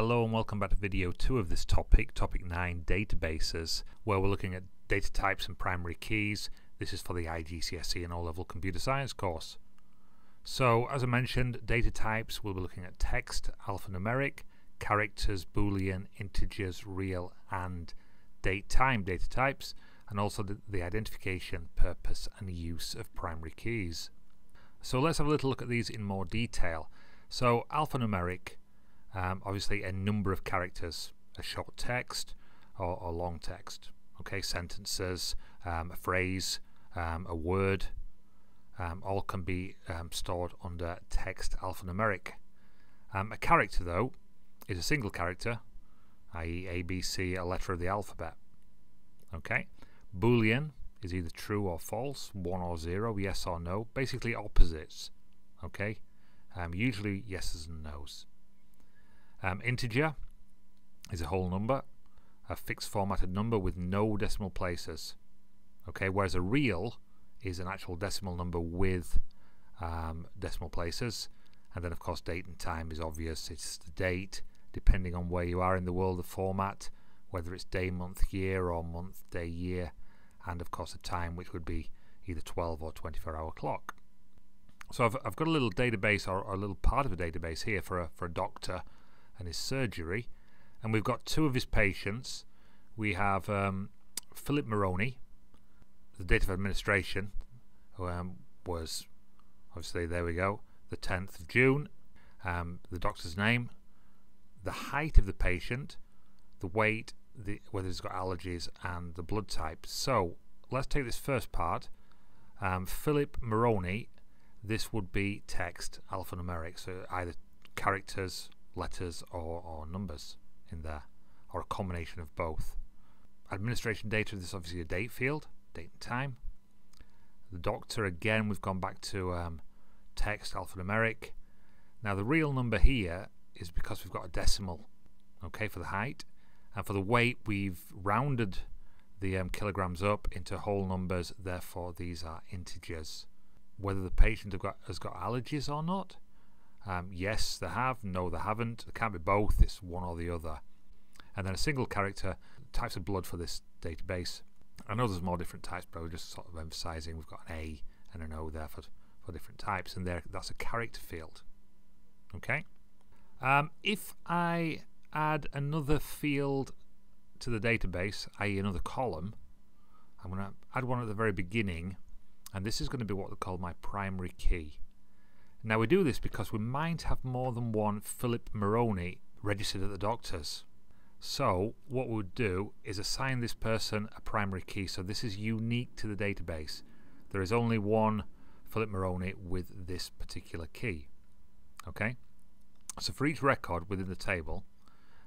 Hello and welcome back to video 2 of this topic, topic 9, databases, where we're looking at data types and primary keys. This is for the IGCSE and O-Level Computer Science course. So, as I mentioned, data types, we'll be looking at text, alphanumeric, characters, boolean, integers, real and date time data types, and also the, the identification, purpose and use of primary keys. So let's have a little look at these in more detail. So alphanumeric, um, obviously a number of characters, a short text or, or long text. Okay, sentences, um, a phrase, um, a word, um, all can be um, stored under text alphanumeric. Um, a character, though, is a single character, i.e., A, B, C, a letter of the alphabet. Okay, Boolean is either true or false, one or zero, yes or no, basically opposites. Okay, usually yeses and nos. Um, integer is a whole number, a fixed formatted number with no decimal places. Okay, whereas a real is an actual decimal number with um, decimal places. And then, of course, date and time is obvious. It's the date, depending on where you are in the world of format, whether it's day, month, year, or month, day, year. And, of course, a time, which would be either 12 or 24 hour clock. So I've, I've got a little database or, or a little part of a database here for a, for a doctor and his surgery. And we've got two of his patients. We have um, Philip Maroney. The date of administration um, was obviously, there we go, the 10th of June. Um, the doctor's name, the height of the patient, the weight, the, whether he's got allergies, and the blood type. So let's take this first part. Um, Philip Maroney, this would be text alphanumeric, so either characters letters or, or numbers in there, or a combination of both. Administration data, this is obviously a date field, date and time. The doctor, again, we've gone back to um, text alphanumeric. Now the real number here is because we've got a decimal, okay, for the height. And for the weight, we've rounded the um, kilograms up into whole numbers, therefore these are integers. Whether the patient got, has got allergies or not, um, yes, they have. No, they haven't. It can't be both. It's one or the other. And then a single character, types of blood for this database. I know there's more different types, but we're just sort of emphasizing we've got an A and an O there for, for different types, and there that's a character field. Okay. Um, if I add another field to the database, i.e., another column, I'm going to add one at the very beginning, and this is going to be what they call my primary key. Now we do this because we might have more than one Philip Maroney registered at the doctor's. So what we would do is assign this person a primary key. So this is unique to the database. There is only one Philip Maroney with this particular key. Okay. So for each record within the table,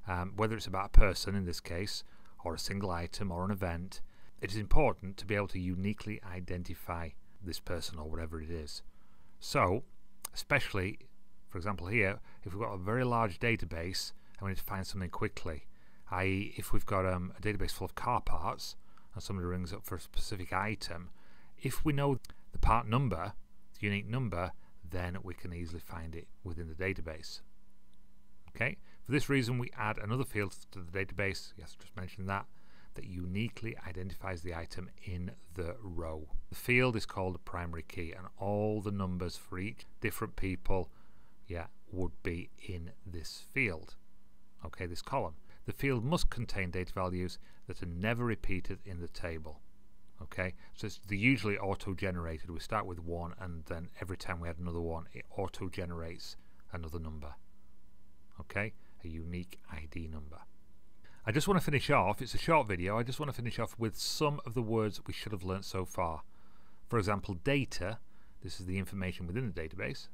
um, whether it's about a person in this case, or a single item or an event, it is important to be able to uniquely identify this person or whatever it is. So especially, for example here, if we've got a very large database and we need to find something quickly, i.e. if we've got um, a database full of car parts and somebody rings up for a specific item, if we know the part number, the unique number, then we can easily find it within the database. Okay, for this reason we add another field to the database, yes, just mentioned that, that uniquely identifies the item in the row. The field is called a primary key and all the numbers for each different people yeah, would be in this field. Okay, this column. The field must contain data values that are never repeated in the table. Okay, so it's usually auto-generated. We start with one and then every time we add another one, it auto-generates another number. Okay, a unique ID number. I just want to finish off, it's a short video, I just want to finish off with some of the words we should have learnt so far. For example, data, this is the information within the database.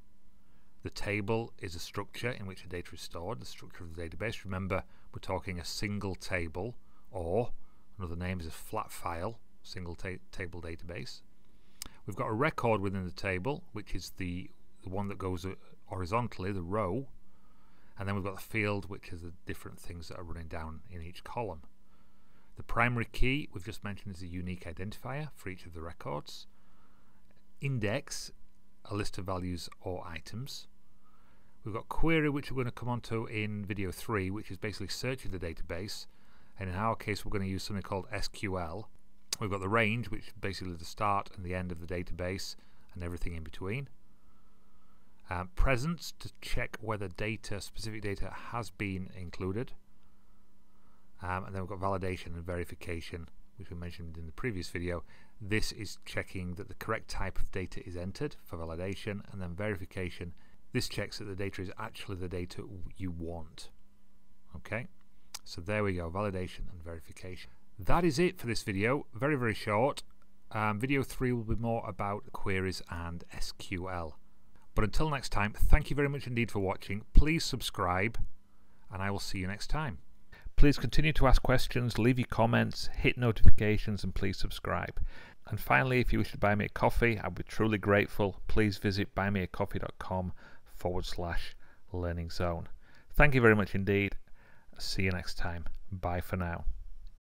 The table is a structure in which the data is stored, the structure of the database. Remember, we're talking a single table, or another name is a flat file, single ta table database. We've got a record within the table, which is the, the one that goes uh, horizontally, the row, and then we've got the field, which is the different things that are running down in each column. The primary key we've just mentioned is a unique identifier for each of the records. Index, a list of values or items. We've got query, which we're going to come onto in video 3, which is basically searching the database. And in our case, we're going to use something called SQL. We've got the range, which is basically the start and the end of the database and everything in between. Um, presence to check whether data, specific data, has been included. Um, and then we've got validation and verification, which we mentioned in the previous video. This is checking that the correct type of data is entered for validation, and then verification. This checks that the data is actually the data you want. Okay, so there we go, validation and verification. That is it for this video, very, very short. Um, video 3 will be more about queries and SQL. But until next time, thank you very much indeed for watching. Please subscribe, and I will see you next time. Please continue to ask questions, leave your comments, hit notifications, and please subscribe. And finally, if you wish to buy me a coffee, I'd be truly grateful. Please visit buymeacoffee.com forward slash learning zone. Thank you very much indeed. See you next time. Bye for now.